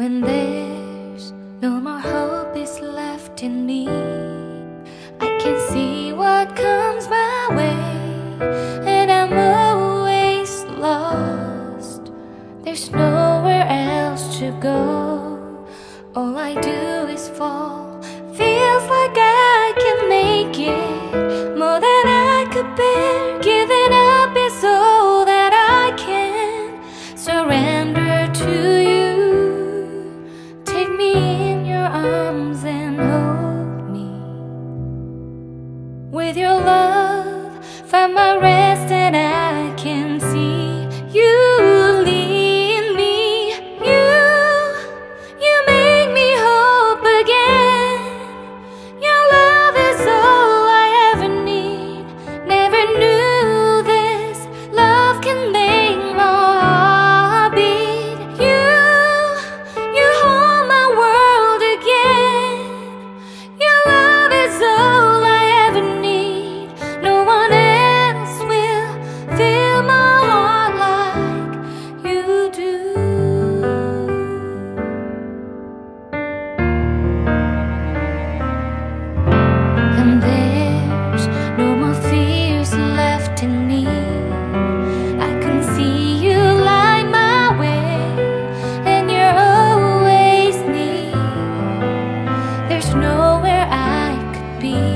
When there's no more hope is left in me, I can see what comes my way, and I'm always lost. There's nowhere else to go. All I do is fall. Feels like I can make it with your love, find my rest. be